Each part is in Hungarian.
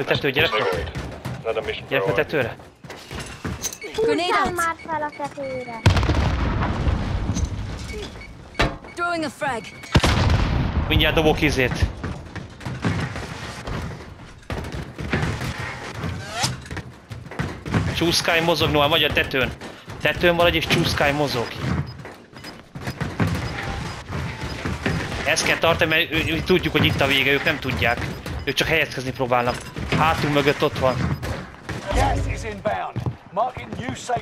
Ő tető, gyere fel. Gyere fel tetőre. Grenade már fel a tetőre. Throwing a frag. Mindjárt dobok izét. Csúszkály mozog, Noah, vagy a tetőn. Tetőn maradj és csúszkály mozog. Ezt kell tartani, mert ő, ő, tudjuk, hogy itt a vége, ők nem tudják. Ők csak helyezkezni próbálnak. Hátunk mögött ott van.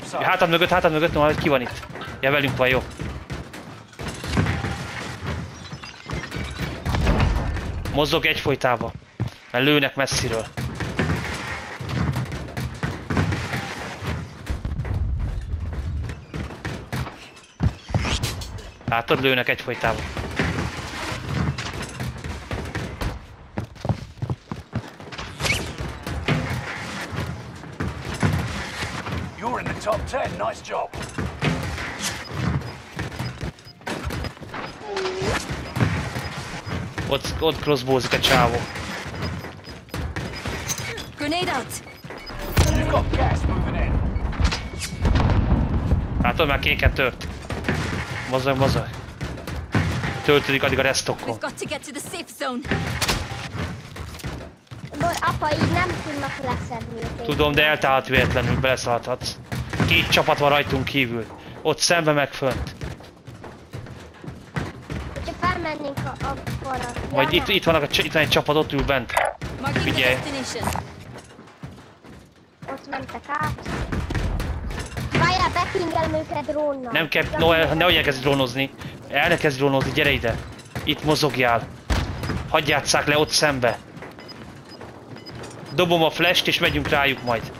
Zone. Hátad mögött, hátad mögött, Noah, hogy ki van itt. Ja, velünk van, jó. Mozog egyfolytában. Mert lőnek messziről. Látod, lőnek egyfolytában. You're in the top 10. Nice job. Ott, ott crossbowzik a csávó. Grenade out! You've got gas moving in. Látod, már kéket tört. Mozog, mozog. Töltődik addig a restockon. We've got to get to the safe zone. Bor, apa, így nem tudnak leszedni. Tudom, de eltálhat véletlenül, beleszaladhatsz. Két csapat van rajtunk kívül. Ott szembe meg fönt. Hogyha felmennénk a, a... Vagy Ja, itt, itt, vannak a, itt van egy csapat, ott ül bent. Figyelj. Ott mentek át. Várjál, bepingelem őket drónnal. Nem kell, Ja, Noel, nehogy elkezd drónozni. El ne kezd drónozni, gyere ide. Itt mozogjál. Hagyj játsszák le ott szembe. Dobom a flasht és megyünk rájuk majd.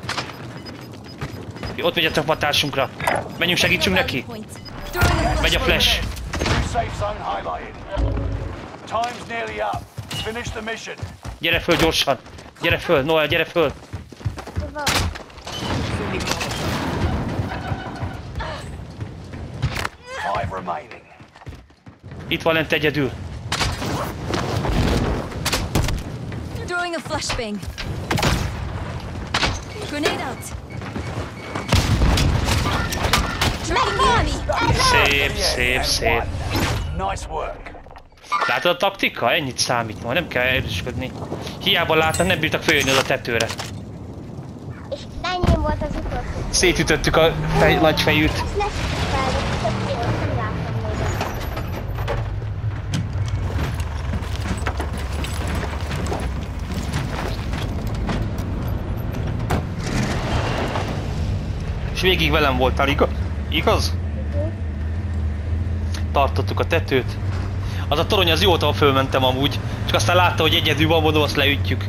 Ott megy a csapatársunkra. Menjünk, segítsünk neki. Megy a flash. Gyere föl gyorsan. Gyere föl, Noel, gyere föl. Van. Five remaining. Itt van lent egyedül. Throwing a flashbang. Grenade out. Szép, szép, szép. Nice work. Látod a taktika? Ennyit számít ma, nem kell erősködni. Hiába látnak, nem bírtak följönni oda a tetőre. És volt az utolsó. Szétütöttük a fej, nagy fejűt. Ezt ne fel, tök jó, nem láttam még ezt. És végig velem voltál, igaz? Igaz? Tartottuk a tetőt. Az a torony az jótól fölmentem amúgy, csak aztán látta, hogy egyedül van, mondom, azt leütjük.